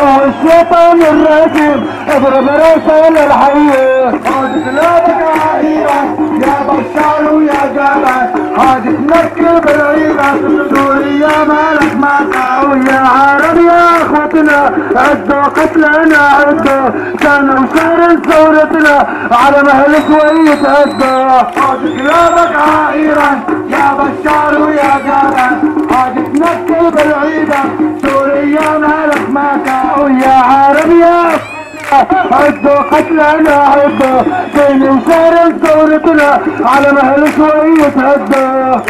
والشيطان الرجيم. اضرب رأسه للحيه هذه كلابك عائرة يا بشار ويا جبل. هذه تنكر بالعيبة سوريا مالك ما ويا عرب يا أخوتنا. عدوا قتلنا عدوا كانوا شهر ثورتنا على مهل كويت عدوا هذه كلابك عائرة يا بشار ويا جبل. هذه تنكر بالعيبة سوريا مالك عدوا قتلنا عدوا كانوا شهر ثورتنا على مهل كلابك عائرة